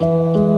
you